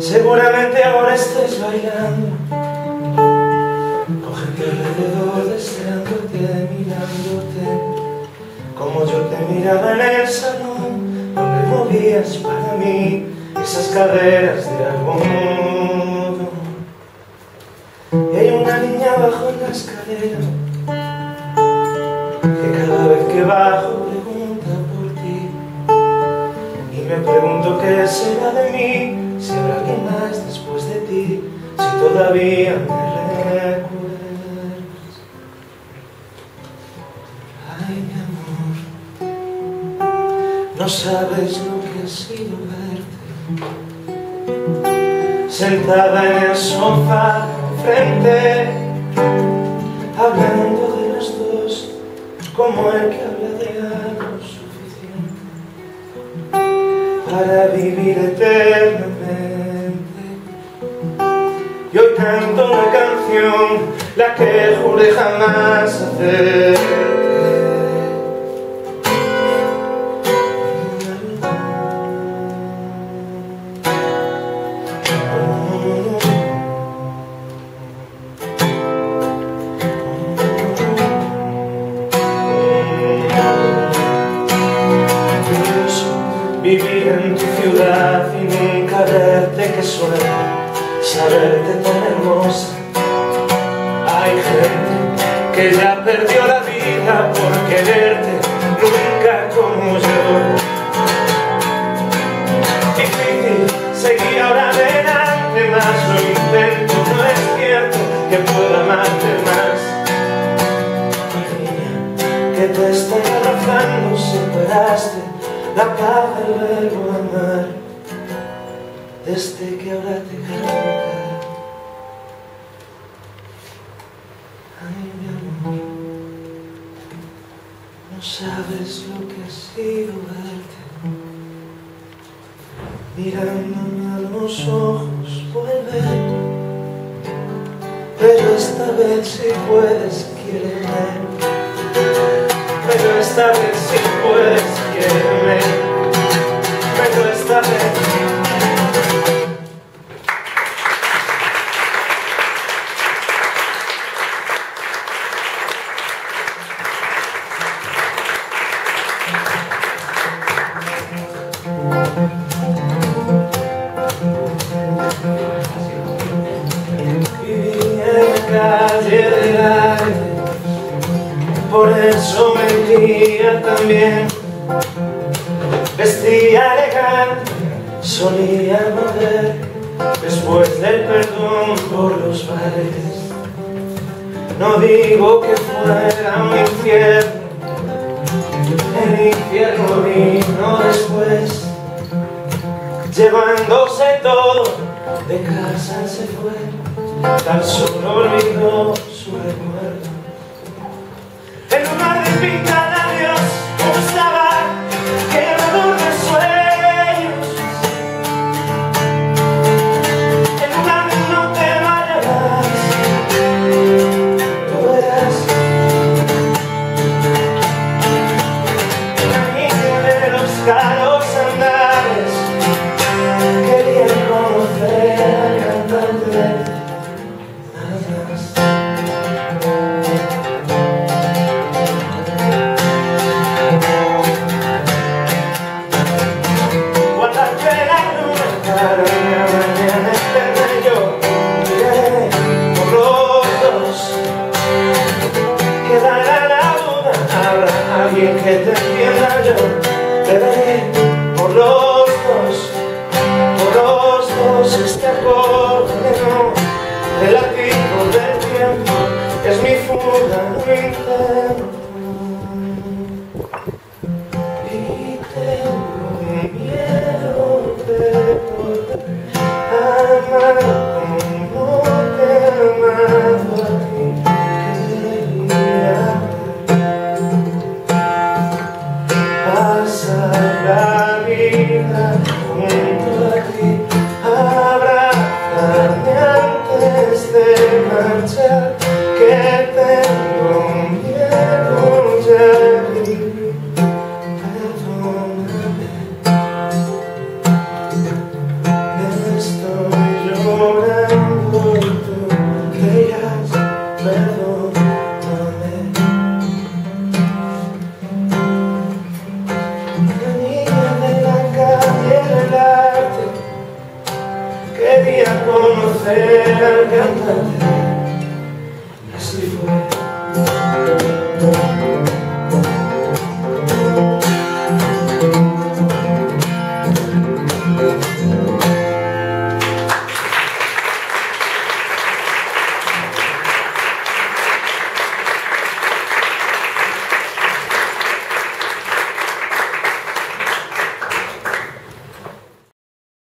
Seguramente ahora estés bailando Con gente alrededor deseándote, mirándote Como yo te miraba en el salón Donde movías para mí esas caderas de algodón. Y hay una niña bajo la escalera todavía me recuerdas. Ay, amor, no sabes lo que ha sido verte. Sentada en el sofá frente, hablando de los dos, como el que habla de algo suficiente para vivir eternamente. La que juré jamás hacer. Vivir en tu ciudad y nunca verte que suerte saberte tan hermosa. Que ya perdió la vida por quererte nunca como yo. Difícil seguir ahora adelante, más lo intento, no es cierto que pueda amarte más. Niña, que te estoy abrazando, superaste la paz del verbo amar desde que ahora te canta. Sabes lo que ha sido verte. Mirándome a los ojos, vuelve. Pero esta vez si puedes, quiéreme. Pero esta vez si puedes, quiéreme. Pero esta vez... por eso mentía también. Vestía elegante, solía mover, después del perdón por los bares. No digo que fuera un infierno, el infierno vino después, llevándose todo, de casa se fue, tan solo olvidó su recuerdo. En lugar de alguien que te entienda yo. Beberé por los dos, por los dos este acorde no relativo del tiempo es mi fuga interno. Y tengo miedo de poder amar pasar la vida junto